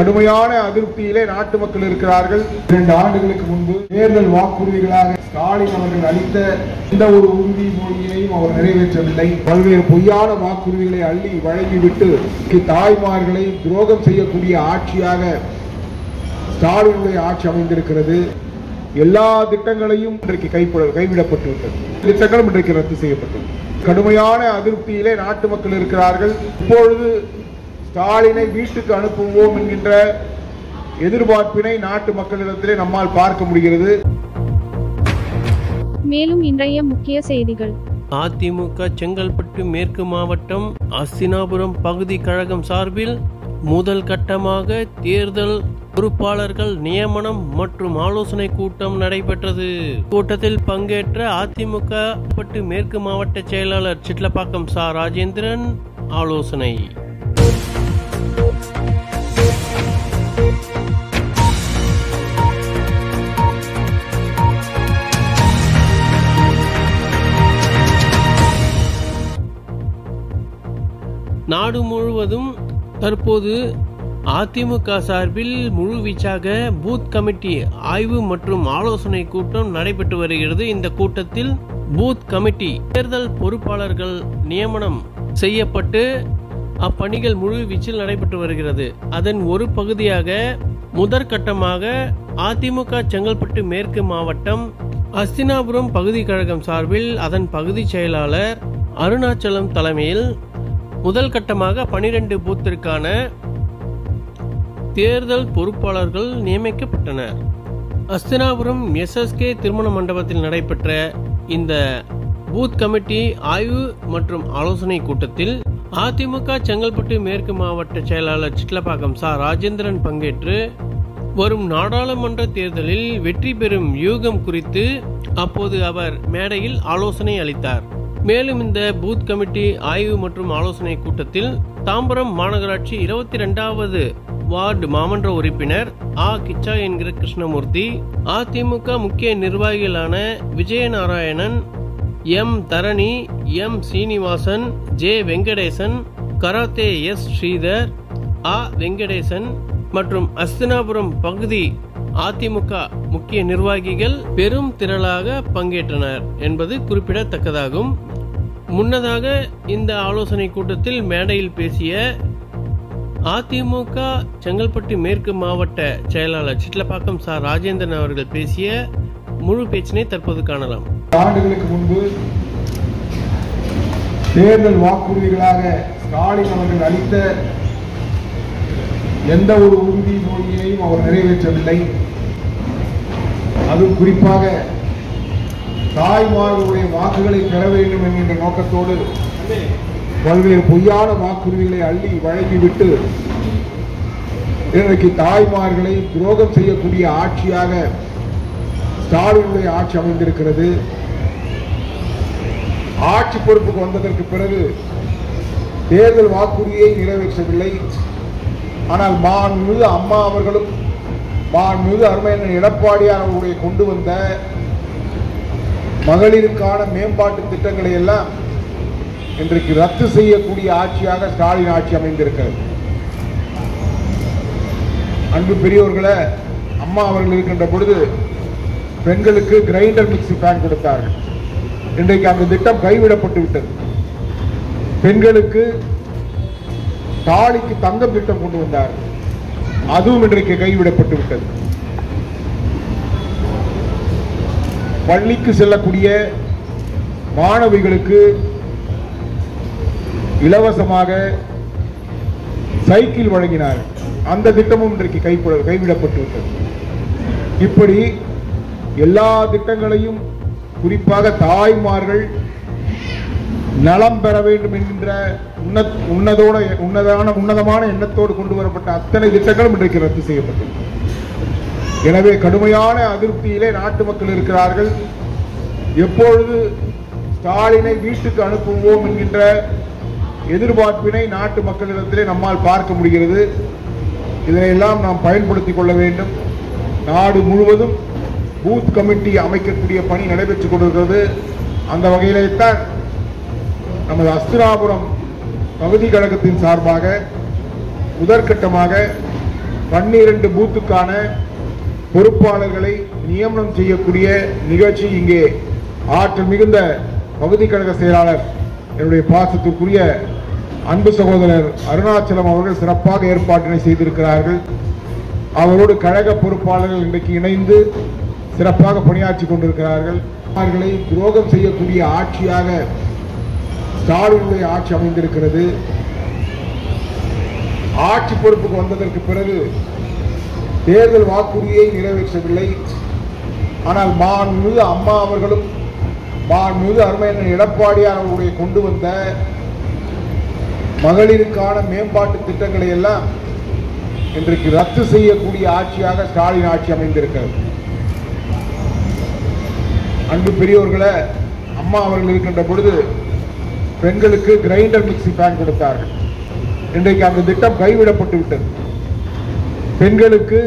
கடுமையான அதிருப்தியிலே நாட்டு மக்கள் இருக்கிறார்கள். இரண்டு ஆண்டுகளுக்கு முன்பு தேர்தல் வாக்குறுதிகளாக ஸ்டாலின் அவர்கள் அளித்த எந்த ஒரு உறுதி மொழியையும் அவர் நிறைவேற்றவில்லை. பல்வேறு பொய்யான வாக்குறுதிகளை அள்ளி வழங்கிவிட்டு தாய்மார்களை துரோகம் செய்யக்கூடிய ஆட்சியாக ஸ்டாலினுடைய ஆட்சி அமைந்திருக்கிறது. எல்லா திட்டங்களையும் இன்றைக்கு கைப்பட கைவிடப்பட்டுவிட்டது. திட்டங்களும் இன்றைக்கு ரத்து செய்யப்பட்டது கடுமையான அதிருப்தியிலே நாட்டு மக்கள் இருக்கிறார்கள். இப்பொழுது ஸ்டாலினை வீட்டுக்கு அனுப்புவோம் என்கின்ற எதிர்பார்ப்பினை நாட்டு மக்களிடத்திலே நம்மால் பார்க்க முடிகிறது. மேலும் இன்றைய முக்கிய செய்திகள். அதிமுக செங்கல்பட்டு மேற்கு மாவட்டம் அஸ்தினாபுரம் பகுதி கழகம் சார்பில் முதல் கட்டமாக தேர்தல் பொறுப்பாளர்கள் நியமனம் மற்றும் ஆலோசனை கூட்டம் நடைபெற்றது. கூட்டத்தில் பங்கேற்ற அதிமுக பட்டு மேற்கு மாவட்ட செயலாளர் சிட்லப்பாக்கம் சா. ராஜேந்திரன் ஆலோசனை. நாடு முழுவதும் தற்போது அதிமுக சார்பில் முழுவீச்சாக பூத் கமிட்டி ஆய்வு மற்றும் ஆலோசனை கூட்டம் நடைபெற்று வருகிறது. இந்த கூட்டத்தில் பூத் கமிட்டி தேர்தல் பொறுப்பாளர்கள் நியமனம் செய்யப்பட்டு அப்பணிகள் முழுவீச்சில் நடைபெற்று வருகிறது. அதன் ஒரு பகுதியாக முதற்கட்டமாக அதிமுக செங்கல்பட்டு மேற்கு மாவட்டம் அஸ்தினாபுரம் பகுதி கழகம் சார்பில் அதன் பகுதி செயலாளர் அருணாச்சலம் தலைமையில் முதல் கட்டமாக பனிரெண்டு பூத்திற்கான தேர்தல் பொறுப்பாளர்கள் நியமிக்கப்பட்டனர். அஸ்தினாபுரம் எஸ்எஸ்கே திருமண மண்டபத்தில் நடைபெற்ற இந்த பூத் கமிட்டி ஆய்வு மற்றும் ஆலோசனை கூட்டத்தில் அதிமுக செங்கல்பட்டு மேற்கு மாவட்ட செயலாளர் சிட்லப்பாக்கம் சா. ராஜேந்திரன் பங்கேற்று வரும் நாடாளுமன்ற தேர்தலில் வெற்றி பெறும் யூகம் குறித்து அப்போது அவர் மேடையில் ஆலோசனை அளித்தார். மேலும் இந்த பூத் கமிட்டி ஆய்வு மற்றும் ஆலோசனை கூட்டத்தில் தாம்பரம் மாநகராட்சி இருபத்தி இரண்டாவது வார்டு மாமன்ற உறுப்பினர் ஆ. கிச்சா என்கிற கிருஷ்ணமூர்த்தி அதிமுக முக்கிய நிர்வாகிகளான Vijayanarayanan M Dharani M Srinivasan J Venkatesan karate S Sridhar ஆ வெங்கடேசன் மற்றும் அஸ்தினாபுரம் பகுதி அதிமுக முக்கிய நிர்வாகிகள் பெரும் திரளாக பங்கேற்றனர் என்பது குறிப்பிடத்தக்கதாகும். முன்னதாக இந்த ஆலோசனை கூட்டத்தில் மேடையில் பேசிய அதிமுக செங்கல்பட்டு மேற்கு மாவட்ட செயலாளர் சிட்லப்பாக்கம் சா. ராஜேந்திரன் அவர்கள் பேசிய முழு பேச்சினை தற்போது காணலாம். ஆண்டுகளுக்கு முன்பு தேர்தல் வாக்குறுதிகளாக ஸ்டாலின் அவர்கள் அளித்த எந்த ஒரு உறுதி மொழியையும் அவர் நிறைவேற்றவில்லை. அது குறிப்பாக தாய்மார்களுடைய வாக்குகளை பெற வேண்டும் என்கின்ற நோக்கத்தோடு பல்வேறு பொய்யான வாக்குறுதிகளை அள்ளி வழங்கிவிட்டு இன்றைக்கு தாய்மார்களை துரோகம் செய்யக்கூடிய ஆட்சியாக ஸ்டாலினுடைய ஆட்சி அமைந்திருக்கிறது. ஆட்சி பொறுப்புக்கு வந்ததற்கு பிறகு தேர்தல் வாக்குறுதியை நிறைவேற்றவில்லை. ஆனால் மாண்புமிகு அம்மா அவர்களும் மாண்புமிகு அருமையண்ணன் எடப்பாடியார் அவர்களுடைய கொண்டு வந்த மகளிருக்கான மேம்பாட்டு திட்டங்களை எல்லாம் இன்றைக்கு ரத்து செய்யக்கூடிய ஆட்சியாக ஸ்டாலின் ஆட்சி அமைந்திருக்கிறது. அன்பு பெரியவர்களை அம்மா அவர்கள் இருக்கின்ற பொழுது பெண்களுக்கு கிரைண்டர் மிக்சி ஃபேன் கொடுத்தார்கள். இன்றைக்கு அந்த திட்டம் கைவிடப்பட்டு விட்டது. பெண்களுக்கு தாலிக்கு தங்கம் திட்டம் கொண்டு வந்தார். அதுவும் இன்றைக்கு கைவிடப்பட்டு விட்டது. பள்ளிக்கு செல்லக்கூடிய மாணவிகளுக்கு இலவசமாக சைக்கிள் வழங்கினார். அந்த திட்டமும் இன்றைக்கு கைப்பட கைவிடப்பட்டு விட்டது. இப்படி எல்லா திட்டங்களையும் குறிப்பாக தாய்மார்கள் நலம் பெற வேண்டும் என்கின்ற உன்னத் உன்னதோட உன்னதான உன்னதமான எண்ணத்தோடு கொண்டு வரப்பட்ட அத்தனை திட்டங்களும் இன்றைக்கு ரத்து செய்யப்பட்டது எனவே கடுமையான அதிருப்தியிலே நாட்டு மக்கள் இருக்கிறார்கள். எப்பொழுது ஸ்டாலினை வீட்டுக்கு அனுப்புவோம் என்கின்ற எதிர்பார்ப்பினை நாட்டு மக்களிடத்திலே நம்மால் பார்க்க முடிகிறது. இதனையெல்லாம் நாம் பயன்படுத்திக் கொள்ள வேண்டும். நாடு முழுவதும் பூத் கமிட்டி அமைக்கக்கூடிய பணி நடைபெற்றுக் கொண்டிருக்கிறது. அந்த வகையிலே தான் நமது அஸ்தினாபுரம் பகுதி கழகத்தின் சார்பாக முதற்கட்டமாக பன்னிரண்டு பூத்துக்கான பொறுப்பாளர்களை நியமனம் செய்யக்கூடிய நிகழ்ச்சி இங்கே ஆற்றல் மிகுந்த பகுதி கழக செயலாளர் என்னுடைய பாசத்துக்குரிய அன்பு சகோதரர் அருணாச்சலம் அவர்கள் சிறப்பாக ஏற்பாட்டினை செய்திருக்கிறார்கள். அவரோடு கழக பொறுப்பாளர்கள் இன்றைக்கு இணைந்து சிறப்பாக பணியாற்றி கொண்டிருக்கிறார்கள். அவர்களை துரோகம் செய்யக்கூடிய ஆட்சியாக ஸ்டாலினுடைய ஆட்சி அமைந்திருக்கிறது. ஆட்சி பொறுப்புக்கு வந்ததற்கு பிறகு தேர்தல் வாக்குறுதியை நிறைவேற்றவில்லை. ஆனால் மாண்புமிகு அம்மா அவர்களும் மாண்புமிகு அருமையண்ணன் எடப்பாடியார் அவர்களுடைய கொண்டு வந்த மகளிருக்கான மேம்பாட்டு திட்டங்களை எல்லாம் இன்றைக்கு ரத்து செய்யக்கூடிய ஆட்சியாக ஸ்டாலின் ஆட்சி அமைந்திருக்கிறது. அன்பு பெரியோர்களை அம்மா அவர்கள் இருக்கின்ற பொழுது பெண்களுக்கு கிரைண்டர் மிக்சி பேன் கொடுத்தார்கள். இன்றைக்கு அந்த திட்டம் கைவிடப்பட்டு விட்டது. பெண்களுக்கு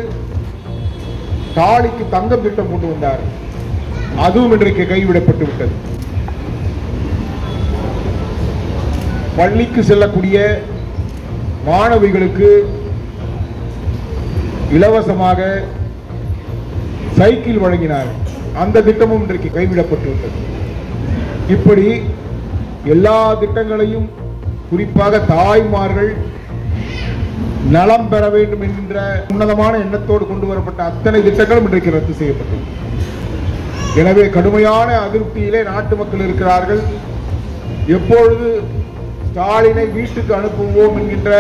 தாலிக்கு தங்கம் திட்டம் கொண்டு வந்தார் அதுவும் இன்றைக்கு கைவிடப்பட்டு விட்டது. பள்ளிக்கு செல்லக்கூடிய மாணவிகளுக்கு இலவசமாக சைக்கிள் வழங்கினார் அந்த திட்டமும் இன்றைக்கு கைவிடப்பட்டுவிட்டது இப்படி எல்லா திட்டங்களையும் குறிப்பாக தாய்மார்கள் நலம் பெற வேண்டும் என்கின்ற உன்னதமான எண்ணத்தோடு கொண்டு வரப்பட்ட அத்தனை திட்டங்களும் இன்றைக்கு ரத்து செய்யப்பட்டது எனவே கடுமையான அதிருப்தியிலே நாட்டு மக்கள் இருக்கிறார்கள். எப்பொழுது ஸ்டாலினை வீட்டுக்கு அனுப்புவோம் என்கின்ற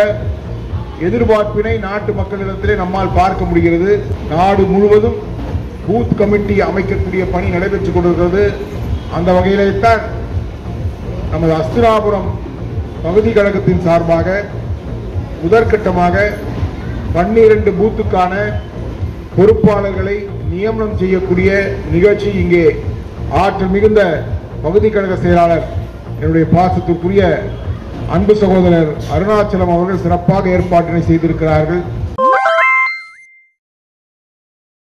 எதிர்பார்ப்பினை நாட்டு மக்களிடத்திலே நம்மால் பார்க்க முடிகிறது. நாடு முழுவதும் பூத் கமிட்டி அமைக்கக்கூடிய பணி நடைபெற்றுக் கொண்டிருக்கிறது. அந்த வகையிலே தான் நமது அஸ்தினாபுரம் பகுதி கழகத்தின் சார்பாக முதற்கட்டமாக பன்னிரண்டு பூத்துக்கான பொறுப்பாளர்களை நியமனம் செய்யக்கூடிய நிகழ்ச்சி இங்கே ஆற்றல் மிகுந்த பகுதி கழக செயலாளர் என்னுடைய பாசத்திற்குரிய அன்பு சகோதரர் அருணாச்சலம் அவர்கள் சிறப்பாக ஏற்பாட்டினை செய்திருக்கிறார்கள்.